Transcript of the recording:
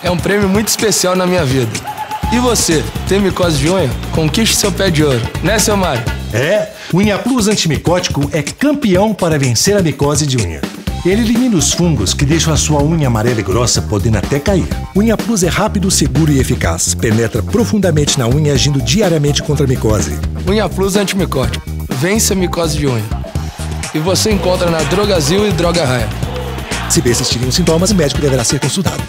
É um prêmio muito especial na minha vida. E você, tem micose de unha? Conquiste seu pé de ouro, né, seu Mário? É, o Unha Plus antimicótico é campeão para vencer a micose de unha. Ele elimina os fungos que deixam a sua unha amarela e grossa, podendo até cair. O Unha Plus é rápido, seguro e eficaz. Penetra profundamente na unha, agindo diariamente contra a micose. Unha Plus antimicótico. Vence a micose de unha. E você encontra na Drogazil e Droga Raia. Se persistirem os sintomas, o médico deverá ser consultado.